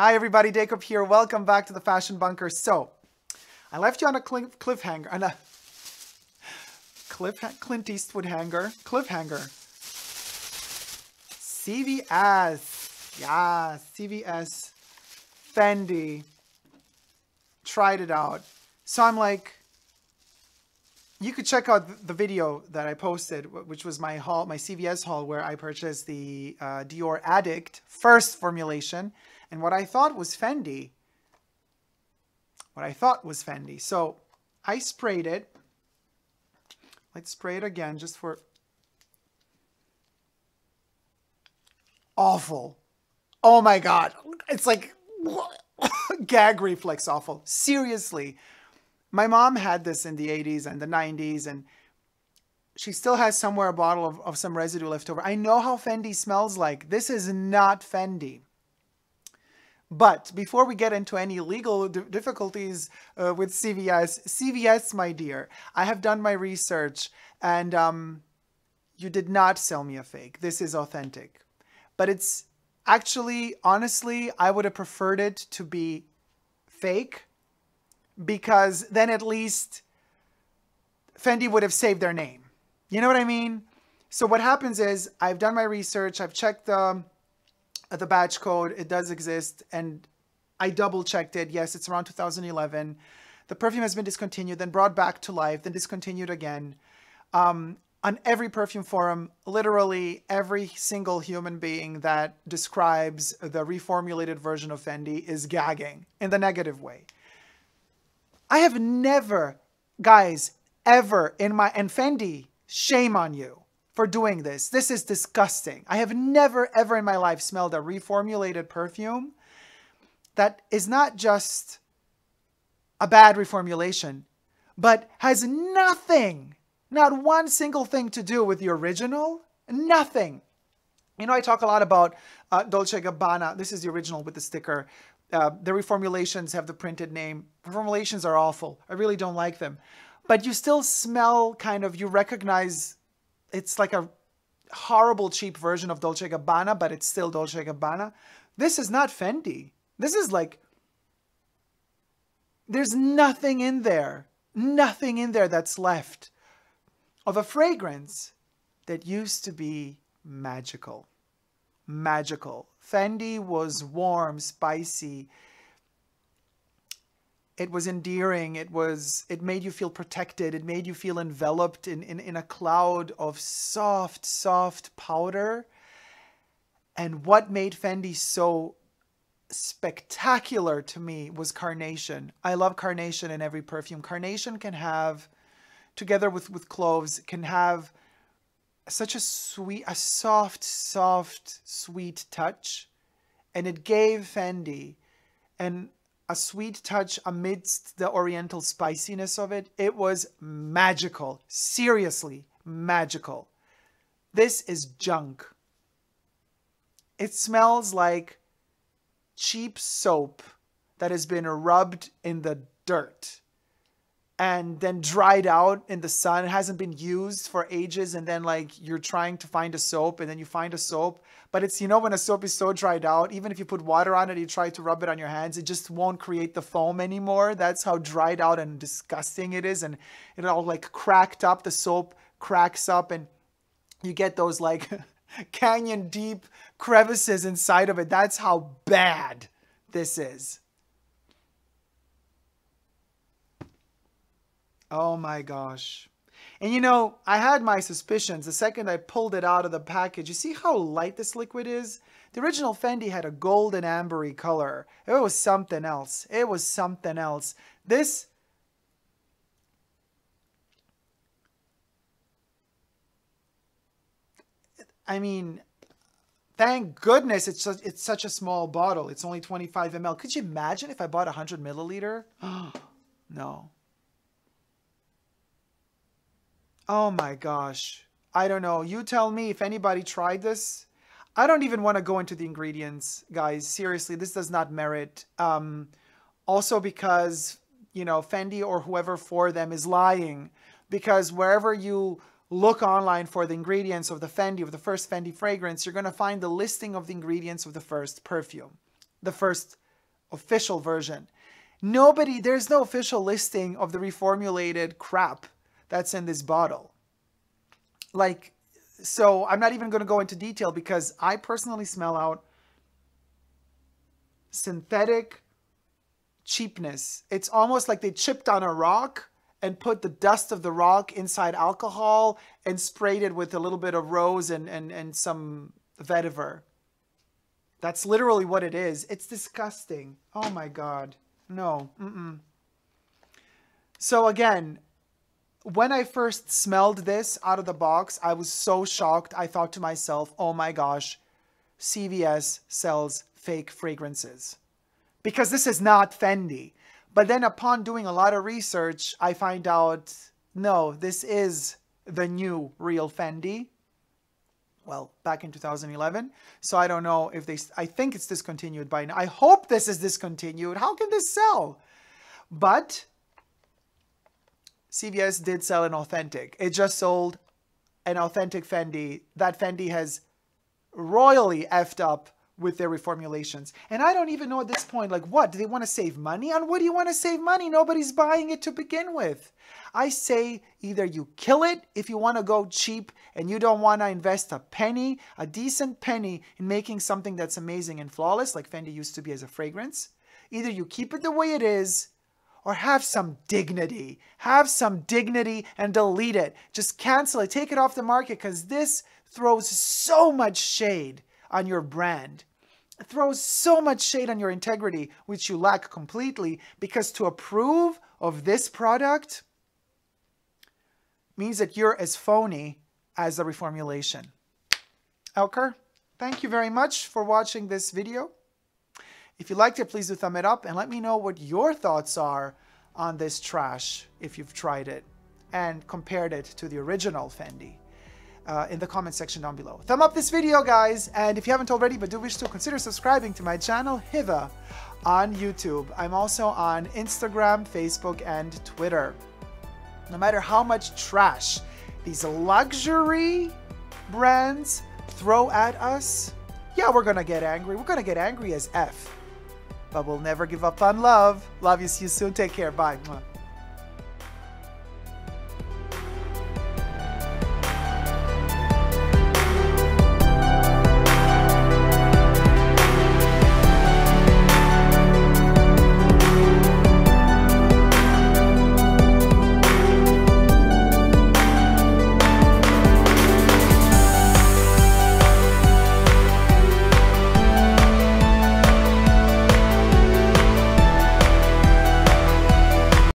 Hi everybody, Jacob here. Welcome back to the Fashion Bunker. So, I left you on a cliffhanger, on a cliff Clint Eastwood hanger, cliffhanger. CVS, yeah, CVS, Fendi. Tried it out. So I'm like, you could check out the video that I posted, which was my haul, my CVS haul, where I purchased the uh, Dior Addict first formulation, and what I thought was Fendi. What I thought was Fendi. So I sprayed it. Let's spray it again, just for awful. Oh my god, it's like gag reflex awful. Seriously my mom had this in the 80s and the 90s and she still has somewhere a bottle of, of some residue left over. I know how Fendi smells like. This is not Fendi. But before we get into any legal difficulties uh, with CVS, CVS, my dear, I have done my research and um, you did not sell me a fake. This is authentic. But it's actually, honestly, I would have preferred it to be fake because then at least Fendi would have saved their name. You know what I mean? So what happens is I've done my research, I've checked the the batch code, it does exist, and I double checked it. Yes, it's around 2011. The perfume has been discontinued, then brought back to life, then discontinued again. Um, on every perfume forum, literally every single human being that describes the reformulated version of Fendi is gagging in the negative way. I have never, guys, ever in my, and Fendi, shame on you for doing this. This is disgusting. I have never, ever in my life smelled a reformulated perfume that is not just a bad reformulation, but has nothing, not one single thing to do with the original. Nothing. You know, I talk a lot about uh, Dolce Gabbana. This is the original with the sticker. Uh, the reformulations have the printed name. Reformulations are awful. I really don't like them. But you still smell kind of, you recognize it's like a horrible cheap version of Dolce Gabbana, but it's still Dolce Gabbana. This is not Fendi. This is like, there's nothing in there, nothing in there that's left of a fragrance that used to be magical. Magical. Fendi was warm, spicy. It was endearing. It was it made you feel protected. It made you feel enveloped in, in, in a cloud of soft, soft powder. And what made Fendi so spectacular to me was carnation. I love carnation in every perfume. Carnation can have, together with, with cloves, can have such a sweet, a soft, soft, sweet touch. And it gave Fendi and a sweet touch amidst the oriental spiciness of it. It was magical. Seriously, magical. This is junk. It smells like cheap soap that has been rubbed in the dirt and then dried out in the sun. It hasn't been used for ages. And then like you're trying to find a soap and then you find a soap. But it's, you know, when a soap is so dried out, even if you put water on it, you try to rub it on your hands, it just won't create the foam anymore. That's how dried out and disgusting it is. And it all like cracked up. The soap cracks up and you get those like canyon deep crevices inside of it. That's how bad this is. Oh my gosh. And you know, I had my suspicions the second I pulled it out of the package. You see how light this liquid is? The original Fendi had a golden ambery color. It was something else. It was something else. This I mean, thank goodness it's such, it's such a small bottle. It's only 25 ml. Could you imagine if I bought a 100 milliliter? no. Oh my gosh. I don't know. You tell me if anybody tried this. I don't even want to go into the ingredients, guys. Seriously, this does not merit. Um, also because, you know, Fendi or whoever for them is lying. Because wherever you look online for the ingredients of the Fendi, of the first Fendi fragrance, you're going to find the listing of the ingredients of the first perfume, the first official version. Nobody, there's no official listing of the reformulated crap that's in this bottle. Like, so I'm not even going to go into detail because I personally smell out synthetic cheapness. It's almost like they chipped on a rock and put the dust of the rock inside alcohol and sprayed it with a little bit of rose and, and, and some vetiver. That's literally what it is. It's disgusting. Oh my God. No. Mm-mm. So again, when I first smelled this out of the box, I was so shocked. I thought to myself, oh my gosh, CVS sells fake fragrances. Because this is not Fendi. But then upon doing a lot of research, I find out, no, this is the new real Fendi. Well, back in 2011. So I don't know if they, I think it's discontinued by now. I hope this is discontinued. How can this sell? But CVS did sell an authentic. It just sold an authentic Fendi. That Fendi has royally effed up with their reformulations. And I don't even know at this point, like, what? Do they want to save money? On what do you want to save money? Nobody's buying it to begin with. I say either you kill it if you want to go cheap and you don't want to invest a penny, a decent penny, in making something that's amazing and flawless, like Fendi used to be as a fragrance. Either you keep it the way it is or have some dignity. Have some dignity and delete it. Just cancel it. Take it off the market because this throws so much shade on your brand. It throws so much shade on your integrity, which you lack completely, because to approve of this product means that you're as phony as the reformulation. Elker, thank you very much for watching this video. If you liked it, please do thumb it up and let me know what your thoughts are on this trash if you've tried it and compared it to the original Fendi uh, in the comment section down below. Thumb up this video, guys, and if you haven't already but do wish to, consider subscribing to my channel, Hiva, on YouTube. I'm also on Instagram, Facebook, and Twitter. No matter how much trash these luxury brands throw at us, yeah, we're gonna get angry. We're gonna get angry as F but we'll never give up on love. Love you. See you soon. Take care. Bye.